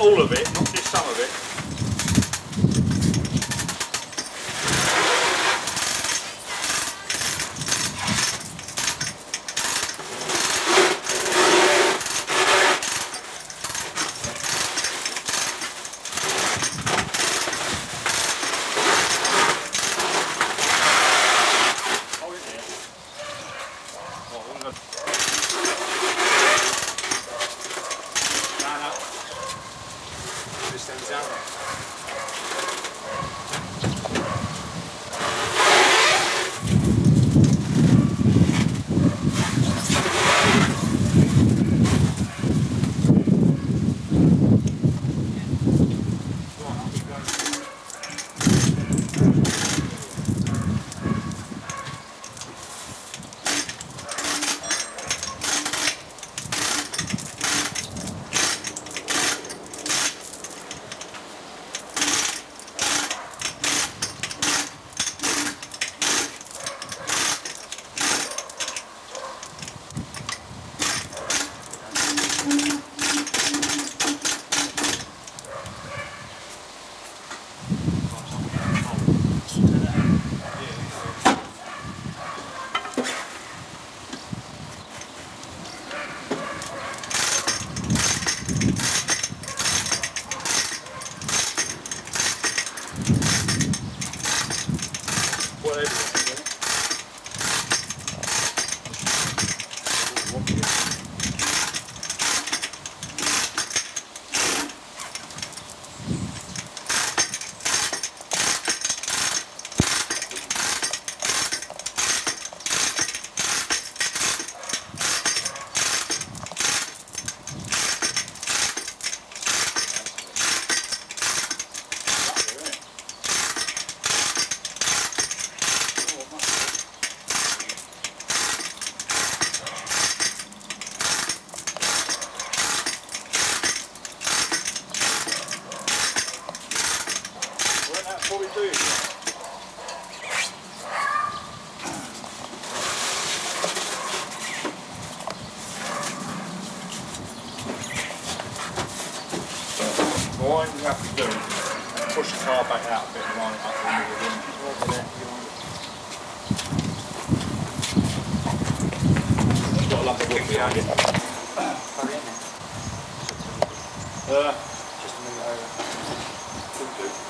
All of it, not just some of it. Hold it there. Oh, I'm gonna- No, no. This stands out. Go on, I'll keep going. Whatever. Weren't that 42? All you have to do is push the car back out a bit and line it up in the middle. You've got a lump of wood behind it. Uh, Just a minute over. could do.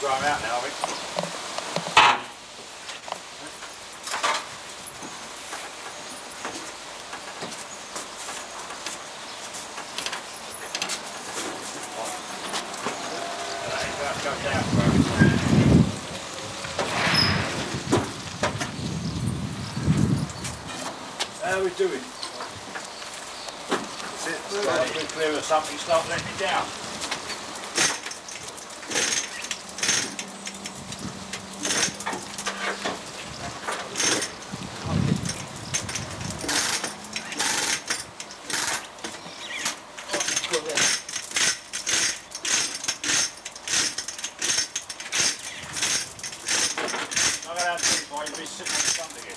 Well, I'm going to grow 'em out now, I think. That's going down, bro. How are we doing? That's it. Start to clear of something, start letting it down. I'm going to have to while you'll be sitting on the front again.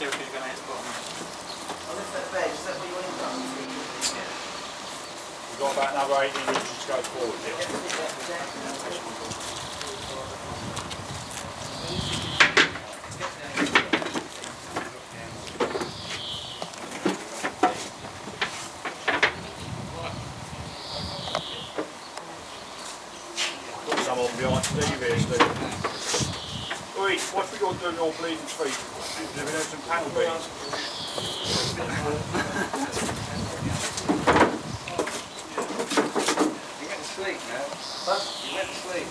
Still, you're going to hit the bottom. I that bed, is that what you want to got about another 18 inches to go forward here. Got some on behind Steve here, Steve. Oi, what's we got to do with your bleeding feet? Living out some panel beans. You went to sleep now. Huh? You went to sleep.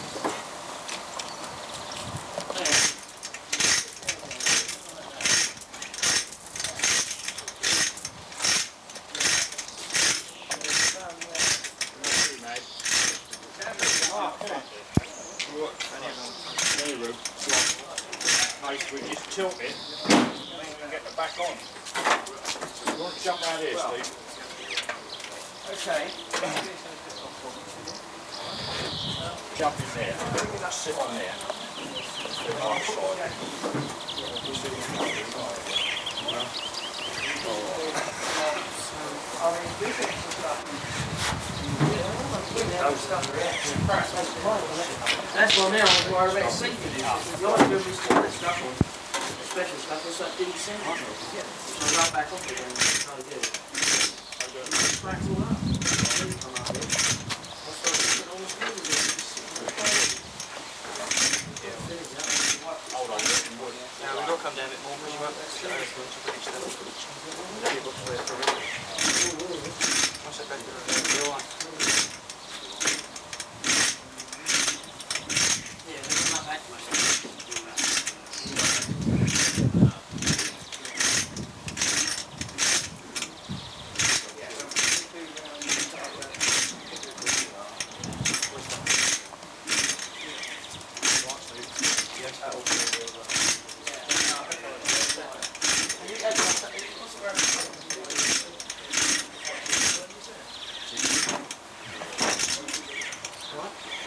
Anyway, mate, we just tilt it, and then we can get the back on. You want to jump round here, Steve? Okay. Jump in there. Sit on there. Side. That's why now I'm worried about sinking it. You like to be still that stuff on, special stuff, it's like deep sink. So I got back up again and try to get it. Cracks all up. Then come out here. I started putting all the screws in, it's just sitting there. Hold on. Now we've got to come down a bit more because you won't be able to get over to finish that. Then you've got to wait for a minute. Once I go to the real one. Yeah, there's not that much.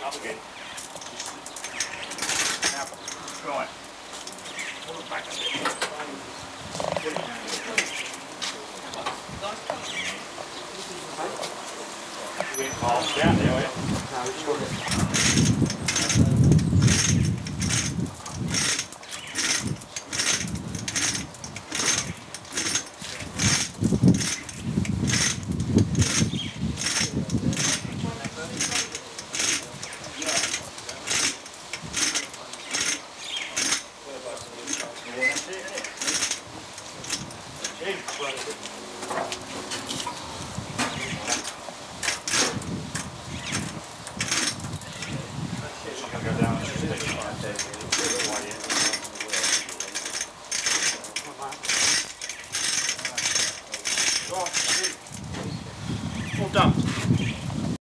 Up again. Now, right. Pull it back a bit. You ain't half down there, you? No, we just